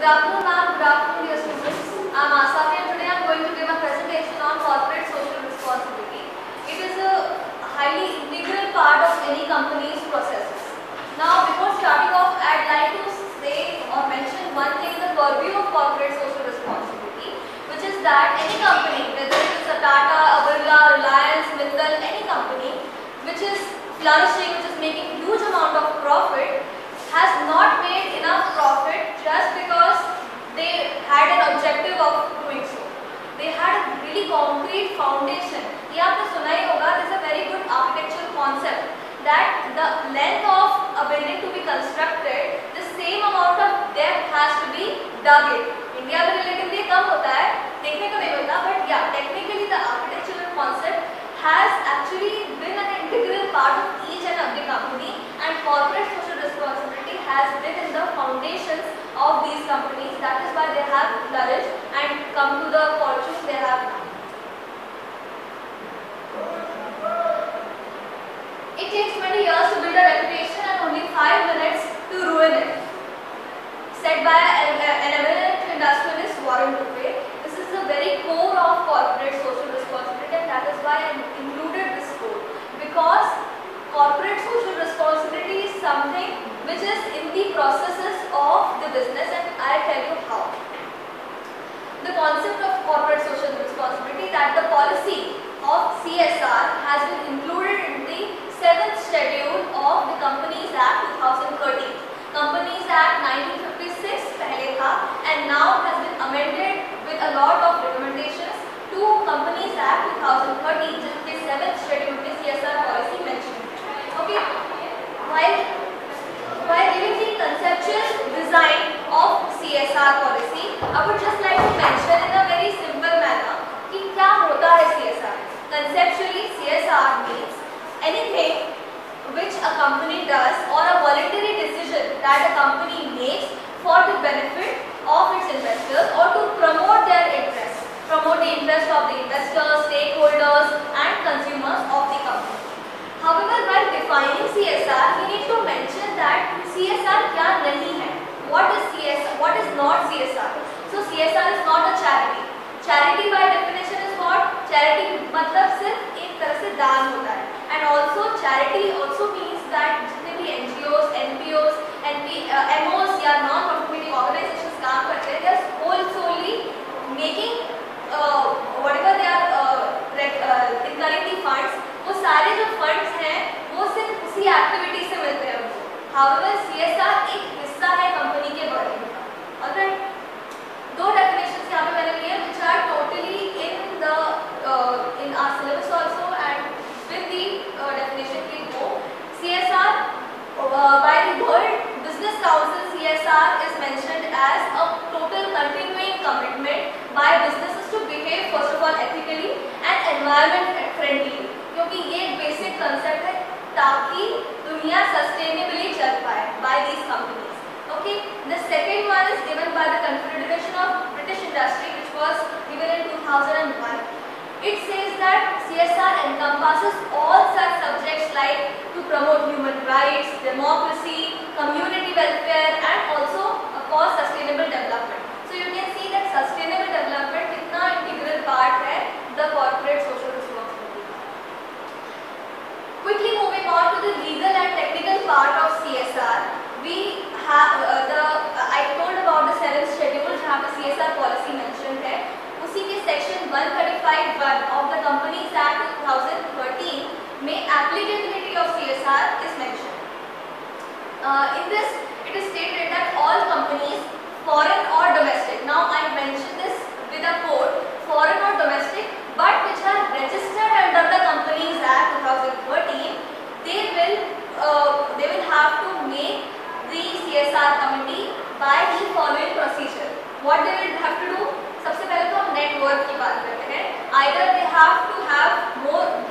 Good afternoon, ma'am. Good afternoon, dear students. I'm Asafi and today I'm going to give a presentation on corporate social responsibility. It is a highly integral part of any company's processes. Now, before starting off, I'd like to say or mention one thing in the purview of corporate social responsibility, which is that any company, whether it is a Tata, a Birla, Reliance, Mittal, any company which is flourishing, which is making huge amount of has in the foundations of these companies. That is why they have flourished and come to the fortune they have now. It takes 20 years to build a reputation and only 5 minutes to ruin it. Said by an eminent industrialist Warren Buffett, this is the very core of corporate social responsibility and that is why I included this quote. Because corporate social responsibility is something which is in the processes of the business and I'll tell you how. The concept of corporate social responsibility that the policy of CSR has been included in the 7th schedule of the Companies Act 2013. Companies Act 1956 पहले था and now has been amended with a lot of recommendations to Companies Act 2013 जिसके 7th schedule में CSR policy mentioned है. Okay. While while giving the conceptual design of CSR policy, I would just like to mention in a very simple manner कि क्या होता है CSR. Conceptually, CSR means anything which a company does or a voluntary decision that a company makes for the benefit of its investors or to promote their interests, promote the interest of the investors, stakeholders and consumers of the company. However, while defining CSR, we need to mention that CSR क्या नहीं है? What is C S what is not C S R so C S R is not a charity charity मतलब सिर्फ़ एक तरह से दान होता है। And also charity also means that जितने भी N G Os N P Os N P M Os या नॉन कॉम्पिटेटिव ऑर्गेनाइजेशन काम करते हैं इनकरेंटी फंड्स uh, uh, uh, वो सारे जो फंड्स हैं, वो सिर्फ़ उसी एक्टिविटीज़ उनको. सीएसआर एक हिस्सा है कंपनी के बारे CSR encompasses all such subjects like to promote human rights, democracy, community welfare and also of course sustainable development. So you can see that sustainable development कितना integral part है the corporate social responsibility. Quickly moving on to the legal and technical part of CSR, we have uh, the uh, I told about the seventh schedule जहाँ पे CSR policy mentioned है उसी के section 135(1) of the Companies Act 2013 में applicability of CSR is mentioned. Uh, in this, it is stated that all companies, foreign or domestic, now I mentioned this with a code, foreign or domestic, but which are registered under the Companies Act 2013, they will uh, they will have to make the CSR committee by the following procedure. What they will have to do? सबसे पहले तो हम net worth की बात करते हैं have to have more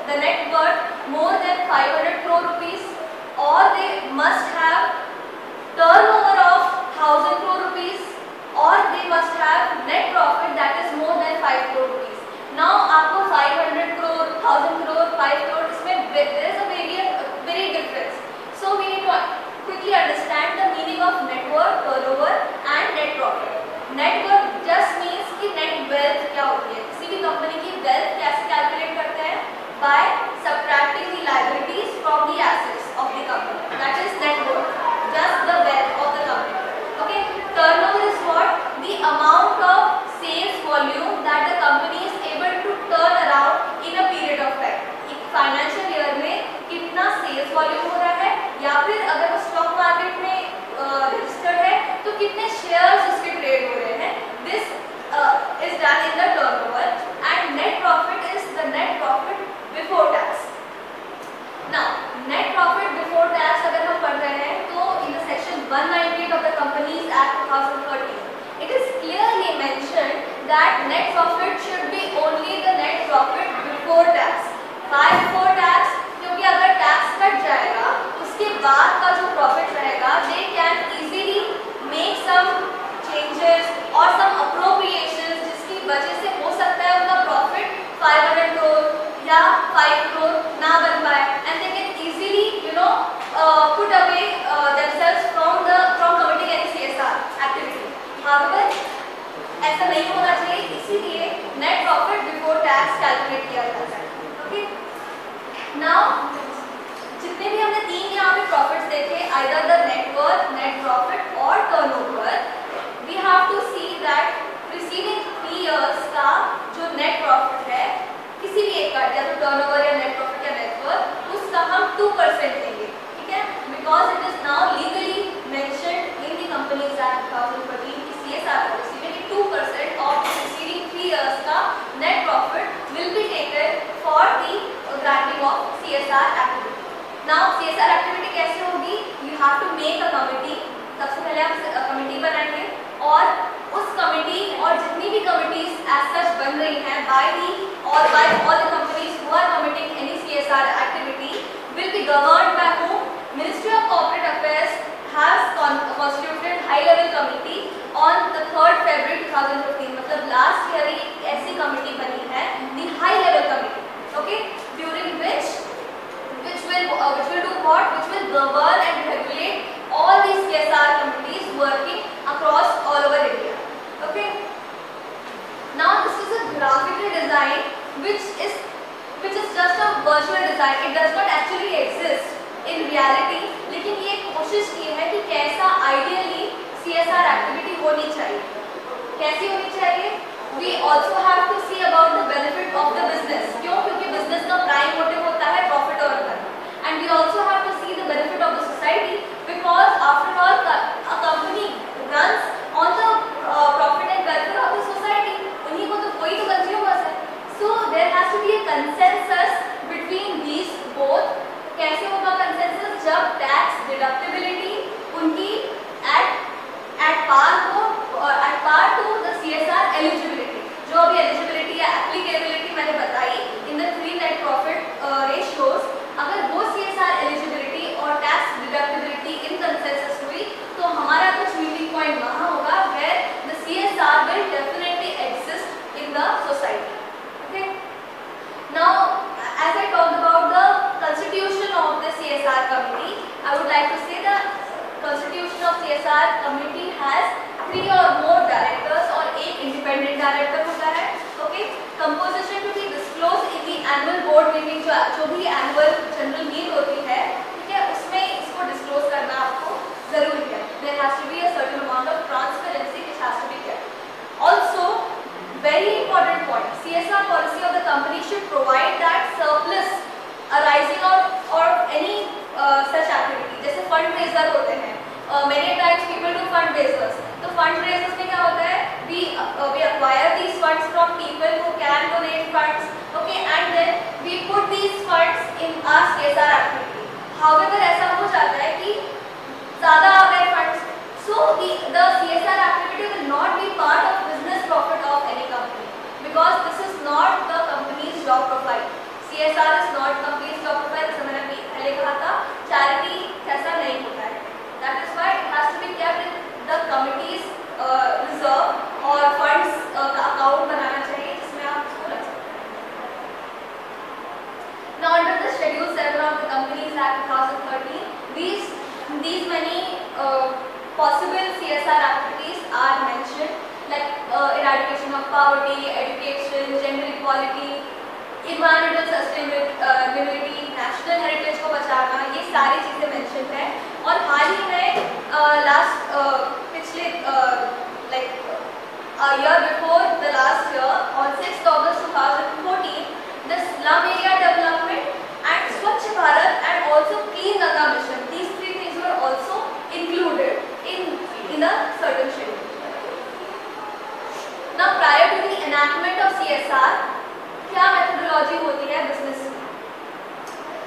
the net worth more than 500 crore rupees or they must have turnover of 1000 crore rupees or they must have net profit that is more than 5 crore rupees. Now aapko 500 crore, 1000 crore, 5 crore isme there is a very, very difference. So we need to quickly understand the meaning of net worth, turnover and net profit. Net worth just means ki net wealth क्या होती है किसी भी company की wealth कैसे calculate करते either the net worth net profit और turnover we have to see that preceding three years का जो नेट प्रॉफिट है, किसी भी एक का, या तो टर्नओवर या नेट प्रॉफिट या नेट वर्थ उसका टू परसेंट देंगे, ठीक है because it is now legally mentioned in the companies act 2014 की सीएसआर पॉलिसी में कि 2% ऑफ़ द preceding 3 years का net profit will be taken for the granting of CSR activity. Now CSR activity कैसे होगी? You to make a a सबसे पहले आप committee बनाएँगे और उस कमिटी और जितनी भी कमिटीज एज सच बन रही हैं बाय दी और by all the companies who are committing any CSR activity will be governed by whom? Ministry of Corporate Affairs has constituted high level committee on the 3rd February 2015 मतलब last year ही ऐसी committee बनी है the high level committee okay during which which will uh, which will do what which will govern and regulate all these CSR committees working across all over India okay now this is a graphical design which is which is just a virtual design it does not actually exist in reality लेकिन ये कोशिश की है कि कैसा ideally CSR activity होनी चाहिए। कैसी होनी चाहिए? We also have to see about the benefit of the business क्यों? क्योंकि बिज़नेस का प्राइम मोटिव होता है प्रॉफिट और and we also have to see the benefit of the society because after all CSR committee has three or more directors और एक independent director होता है okay composition to be disclosed in the annual board meeting जो जो भी annual general meet होती है ठीक है उसमें इसको disclose करना आपको ज़रूरी है there has to be a certain amount of transparency which has to be kept also very important point CSR policy of the company should provide that surplus arising out of any uh, such activity जैसे fund raiser होते हैं uh, many times people do fund raisers तो fund razor's में क्या होता है? We we acquire these funds from people who can donate funds okay and then we put these funds in our CSR activity however ऐसा हो जाता है कि ज़्यादा आ गए funds so the CSR activity will not be part of business profit of any company because this is not the company's job profile CSR is not company's job profile जैसा मैंने पहले कहा था। चैरिटी ऐसा नहीं होता है। Kept in the committee's uh, reserve year before the last year, on 6th August 2014, the slum area development and Swachh Bharat and also Clean Ganga Mission, these three things were also included in, in a certain schedule. Now prior to the enactment of CSR, क्या methodology होती है business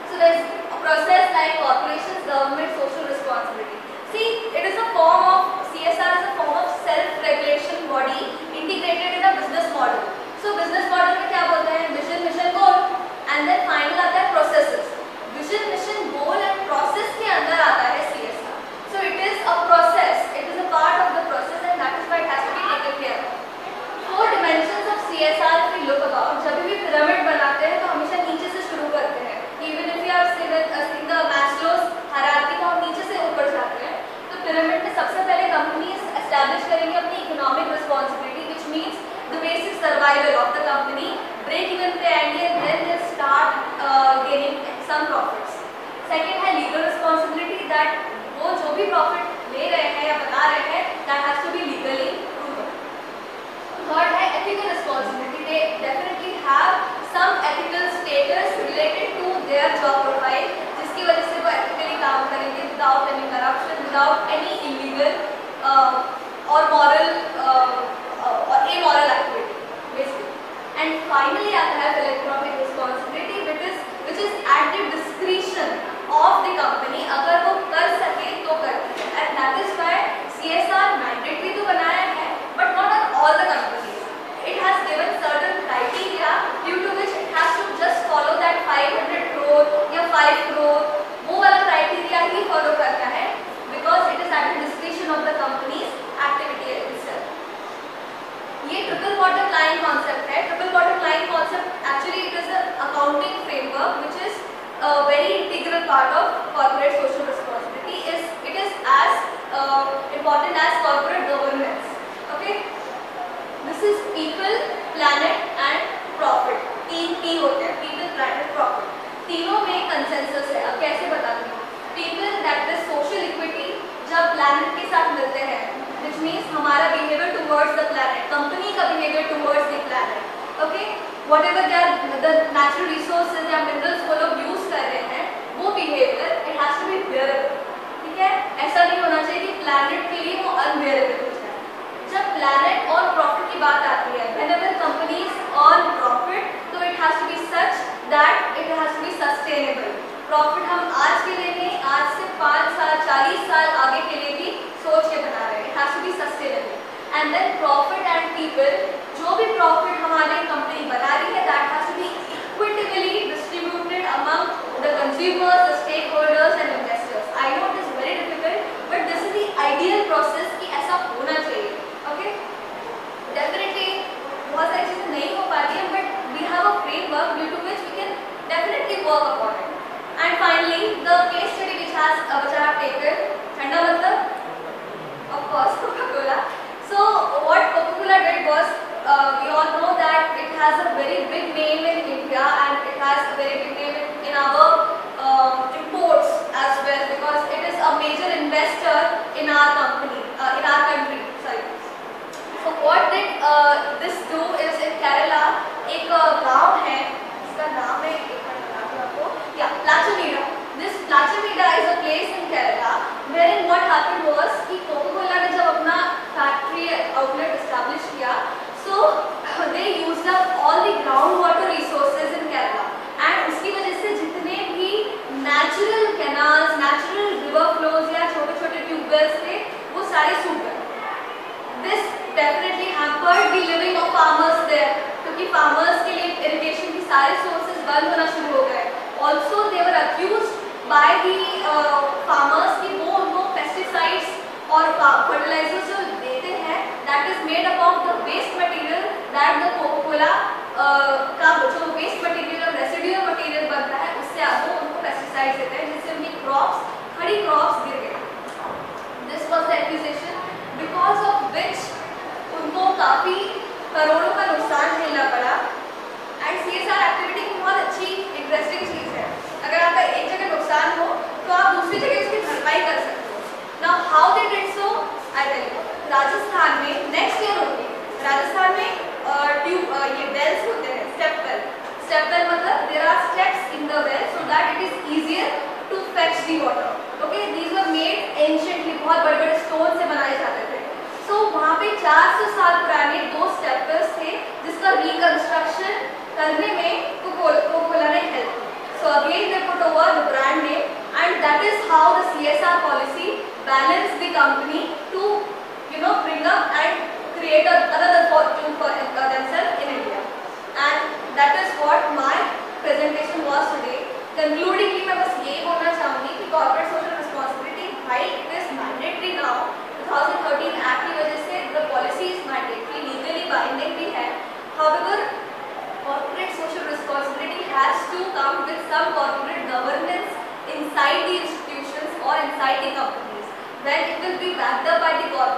So there is a process like corporations, government, social responsibility. See, it is a form of, CSR is a form of self-regulation body integrated their job profile जिसकी वजह से वो ethically काम करेंगे without any corruption without any illegal uh, or moral uh, uh, or immoral activity basically and finally आता है philanthropic responsibility which is which is at the discretion of the company अगर वो कर सके तो करती है and that is why CSR 5 crore वो वाला criteria ही follow करता है is at the discretion of the company's activity itself. ये ट्रिपल बॉटम लाइन कॉन्सेप्ट है triple bottom line concept actually it is a accounting framework which is very integral part of corporate social responsibility is it is as uh, important as corporate governance okay this is people planet and profit तीन P होते हैं people planet profit तीनों में consensus है। अब कैसे बताती हूँ? People that is social equity जब प्लानट के साथ मिलते हैं विच मीन्स हमारा behaviour towards the planet company का behaviour towards the planet okay whatever they are the natural resources या सारे sources बंद होना शुरू हो गए. were accused by the uh, farmers कि वो उनको pesticides और fertilizers जो देते हैं made up of the waste material that the Coca-Cola uh, का जो waste material और residual material बनता है उससे वो उनको pesticides देते हैं जिससे उनकी crops खड़ी crops गिर गई this was the accusation because of which उनको काफ़ी करोड़ों का नुकसान झेलना पड़ा and C S R activity की बहुत अच्छी इंटरेस्टिंग चीज़ है अगर आपका एक जगह नुकसान हो तो आप दूसरी भरपाई कर सकते हो। Now how they did so I tell you Rajasthan में नेक्स्ट ईयर होगी राजस्थान में ट्यूब ये वेल्स होते हैं स्टेप वेल स्टेप वेल मतलब there are steps in the well so that it is easier to fetch the water okay these were made anciently बहुत बड़े बड़े स्टोन से बनाए जाते थे। सो so, वहाँ पे 400 साल पुराने दो स्टेपर्स थे जिसका रिकंस्ट्रक्शन करने में कोकोला ने help so again they put over the brand name And that is how the CSR policy balance the company to you know bring up and create a, another fortune for uh, themselves in India. And that is what my presentation was today. Concludingly, मैं बस ये बोलना चाहूँगी कि corporate social responsibility, while Then it will be backed up by the corpus.